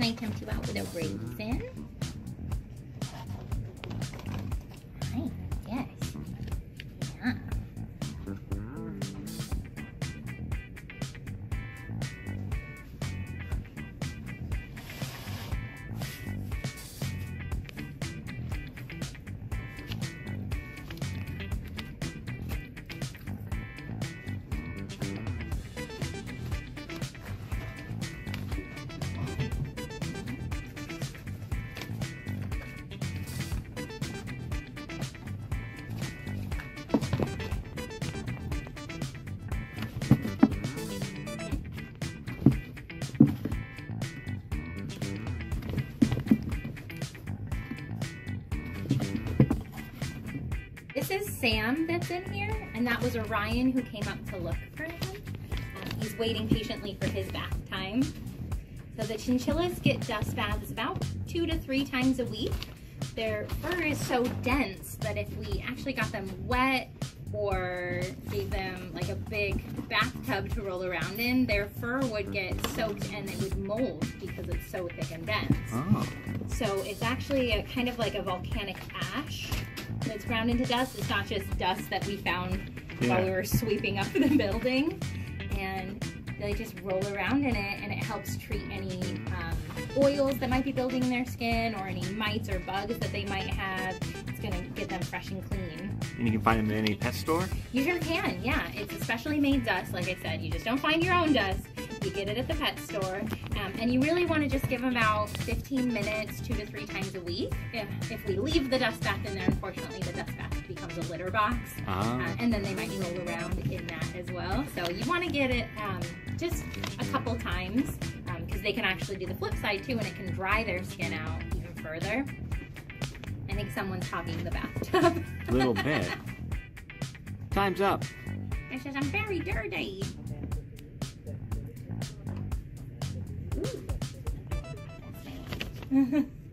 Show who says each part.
Speaker 1: I tempt you out with a raisin? This is Sam that's in here, and that was Orion who came up to look for him. Um, he's waiting patiently for his bath time. So the chinchillas get dust baths about two to three times a week. Their fur is so dense that if we actually got them wet or gave them like a big bathtub to roll around in, their fur would get soaked and it would mold because it's so thick and dense.
Speaker 2: Oh.
Speaker 1: So it's actually a kind of like a volcanic ash that's ground into dust. It's not just dust that we found while we were sweeping up the building. And they just roll around in it and it helps treat any um, oils that might be building in their skin or any mites or bugs that they might have. It's gonna get them fresh and clean.
Speaker 2: And you can find them in any pet store?
Speaker 1: You sure can, yeah. It's a specially made dust, like I said. You just don't find your own dust. You get it at the pet store. Um, and you really want to just give them about 15 minutes, two to three times a week. If, if we leave the dust bath in there, unfortunately, the dust bath becomes a litter box.
Speaker 2: Ah.
Speaker 1: Uh, and then they might roll around in that as well. So you want to get it um, just a couple times because they can actually do the flip side too and it can dry their skin out even further. I think someone's hogging the bathtub.
Speaker 2: A little bit. Time's up.
Speaker 1: It says I'm very dirty. 嗯 哼